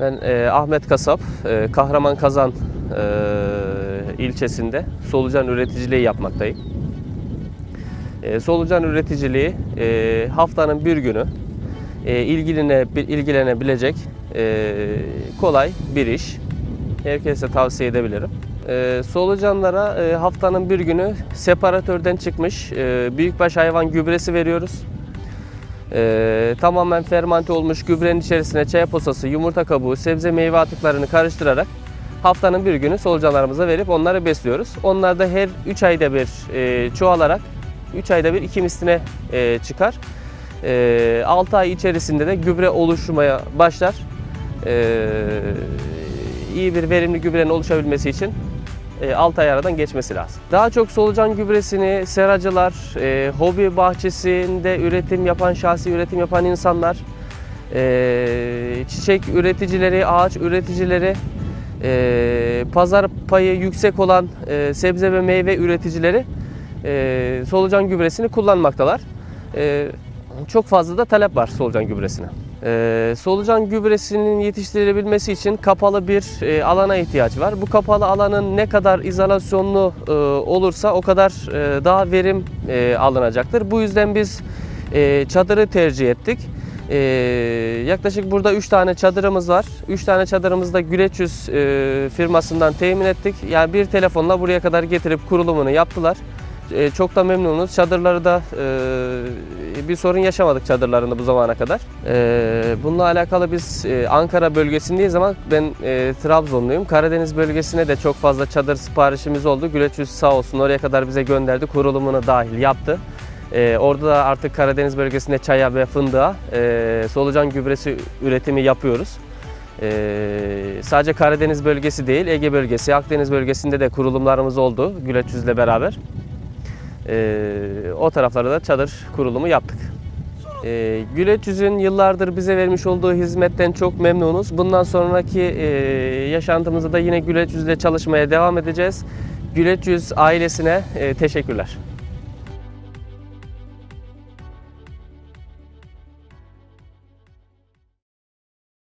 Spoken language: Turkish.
Ben e, Ahmet Kasap, e, Kahraman Kazan e, ilçesinde solucan üreticiliği yapmaktayım. E, solucan üreticiliği e, haftanın bir günü e, ilgiline, ilgilenebilecek e, kolay bir iş. Herkese tavsiye edebilirim. E, solucanlara e, haftanın bir günü separatörden çıkmış e, büyükbaş hayvan gübresi veriyoruz. Ee, tamamen fermante olmuş gübrenin içerisine çay posası, yumurta kabuğu, sebze meyve atıklarını karıştırarak haftanın bir günü solucanlarımıza verip onları besliyoruz. Onlar da her 3 ayda bir e, çoğalarak 3 ayda bir iki misline e, çıkar. E, 6 ay içerisinde de gübre oluşmaya başlar. E, iyi bir verimli gübrenin oluşabilmesi için 6 ay aradan geçmesi lazım. Daha çok solucan gübresini seracılar, e, hobi bahçesinde üretim yapan, şahsi üretim yapan insanlar, e, çiçek üreticileri, ağaç üreticileri, e, pazar payı yüksek olan e, sebze ve meyve üreticileri e, solucan gübresini kullanmaktalar. E, çok fazla da talep var solucan gübresine. Ee, solucan gübresinin yetiştirilebilmesi için kapalı bir e, alana ihtiyaç var. Bu kapalı alanın ne kadar izolasyonlu e, olursa o kadar e, daha verim e, alınacaktır. Bu yüzden biz e, çadırı tercih ettik. E, yaklaşık burada 3 tane çadırımız var. 3 tane çadırımızda Güleçüz e, firmasından temin ettik. Yani bir telefonla buraya kadar getirip kurulumunu yaptılar. E, çok da memnunuz. Çadırları da e, bir sorun yaşamadık çadırlarında bu zamana kadar. E, bununla alakalı biz Ankara bölgesindeyiz ama ben Trabzonluyum. Karadeniz bölgesine de çok fazla çadır siparişimiz oldu. Güleçüz sağ olsun oraya kadar bize gönderdi. Kurulumunu dahil yaptı. Orada da artık Karadeniz bölgesinde çaya ve fındığa solucan gübresi üretimi yapıyoruz. Ee, sadece Karadeniz bölgesi değil, Ege bölgesi, Akdeniz bölgesinde de kurulumlarımız oldu Güleçüz'le beraber. Ee, o taraflarda da çadır kurulumu yaptık. Ee, Güleç Yüz'ün yıllardır bize vermiş olduğu hizmetten çok memnunuz. Bundan sonraki e, yaşantımızda da yine Güleç Yüz'le çalışmaya devam edeceğiz. Güleç Yüz ailesine e, teşekkürler.